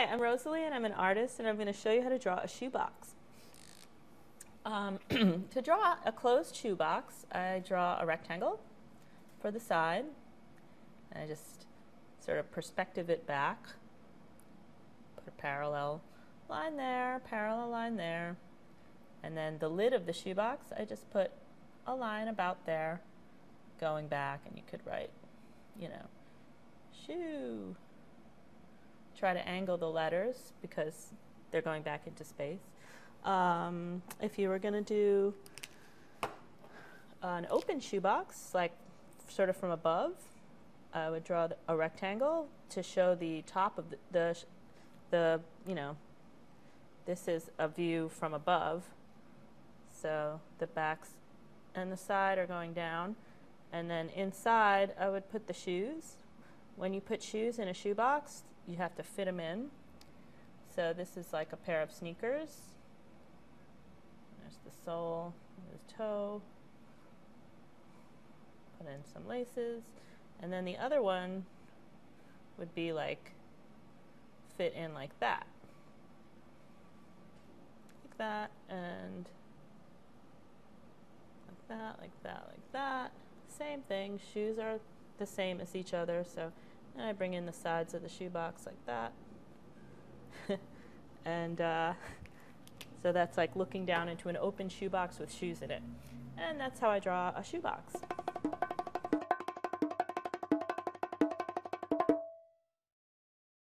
Hi, I'm Rosalie and I'm an artist and I'm going to show you how to draw a shoebox. Um, to draw a closed shoebox, I draw a rectangle for the side. And I just sort of perspective it back. Put a parallel line there, parallel line there. And then the lid of the shoebox, I just put a line about there going back and you could write, you know, shoe try to angle the letters because they're going back into space. Um, if you were going to do an open shoebox, like sort of from above, I would draw a rectangle to show the top of the, the, the, you know, this is a view from above. So the backs and the side are going down. And then inside, I would put the shoes. When you put shoes in a shoebox, you have to fit them in. So this is like a pair of sneakers. There's the sole, there's toe. Put in some laces. And then the other one would be like fit in like that. Like that and like that, like that, like that. Same thing. Shoes are the same as each other, so and I bring in the sides of the shoebox like that. and uh, so that's like looking down into an open shoebox with shoes in it. And that's how I draw a shoebox.